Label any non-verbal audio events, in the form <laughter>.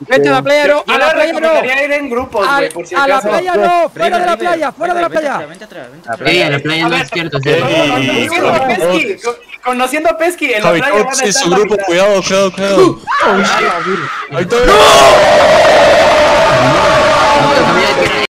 Vete este a la playa, no. A la playa, no. ir en grupos, güey, por si A la playa, no. Fuera de la playa, fuera de la playa. Vente atrás, vente atrás. Sí, en la playa no es cierto. Conociendo a Pesky, co- conociendo a en la Javi, playa van a estar su grupo, cuidado, cuidado, cuidado. <laughs> Ahí está.